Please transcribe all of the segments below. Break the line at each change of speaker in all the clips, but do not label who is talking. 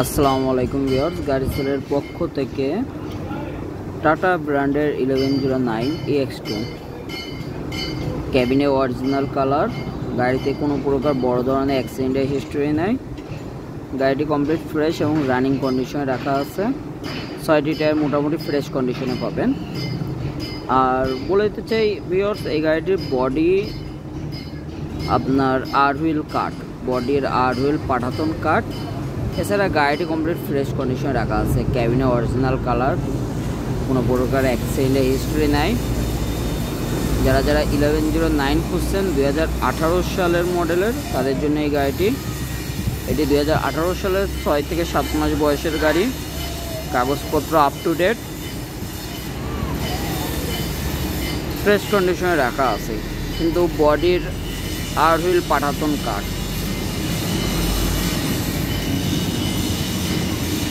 আসসালামু আলাইকুম ভিউয়ার্স, গাড়ি সেলের পক্ষ থেকে টাটা ব্র্যান্ডের eleven zero nine X two ক্যাবিনে original colour, গাড়িতে কোনো প্রকার বড় ধরনের অ্যাক্সিডেন্টের হিস্ট্রি নেই। গাড়িটি কমপ্লিট ফ্রেশ এবং রানিং কন্ডিশনে রাখা আছে। ছয়টি টায়ার মোটামুটি ফ্রেশ কন্ডিশনে পাবেন। আর বলে দিতে চাই ভিউয়ার্স, এই গাড়িটির বডি আপনার আর হুইল কাট বডির আর হুইল পাঠাতন কাট এছাড়া গাড়িটি কমপ্লিট ফ্রেশ কন্ডিশনে রাখা আছে। ক্যাবিনে অরিজিনাল কালার কোনো প্রকার অ্যাক্সিডেন্টের হিস্ট্রি নাই। যারা যারা ইলেভেন জিরো নাইন খুঁজছেন সালের মডেলের তাদের জন্য এই গাড়িটি। এটি দু হাজার আঠারো সালের ছয় থেকে সাত মাস বয়সের গাড়ি। কাগজপত্র আপ টু ডেট ফ্রেশ কন্ডিশনে রাখা আছে। কিন্তু বডির আর হুইল পাঠাতন কাঠ।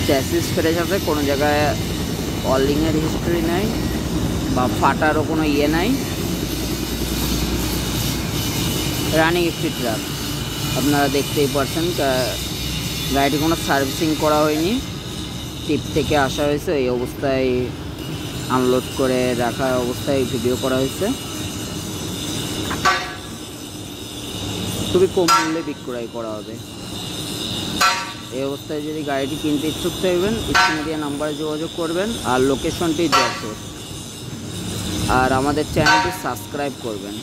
চ্যাসিস ফ্রেশ আছে, কোনো জায়গায় অলিংয়ের হিস্ট্রি নাই, বা ফাটারও কোনো ইয়ে নাই। রানিং একটি ট্রাক আপনারা দেখতেই পারছেন গাড়িটি কোনো সার্ভিসিং করা হয়নি। টিপ থেকে আসা হয়েছে, এই অবস্থায় আনলোড করে রাখা অবস্থায় ভিডিও করা হয়েছে। খুবই কম মূল্যে বিক্রয় করা হবে। এই অবস্থায় যদি গাড়িটি কিনতে ইচ্ছুক থাকবেন, স্ক্রিনে দিয়ে নাম্বারে যোগাযোগ করবেন আর লোকেশনটি যশোর আর আমাদের চ্যানেলটি সাবস্ক্রাইব করবেন।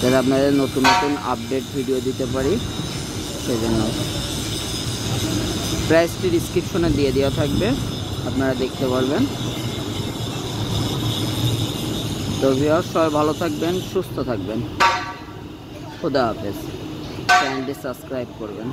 যাতে আপনাদের নতুন নতুন আপডেট ভিডিও দিতে পারি সেই জন্য প্রাইসটি ডিসক্রিপশনে দিয়ে দেওয়া থাকবে, আপনারা দেখতে পারবেন। তো ভিওর সবাই ভালো থাকবেন, সুস্থ থাকবেন। খুদা হাফেজ। চ্যানেলটি সাবস্ক্রাইব করবেন।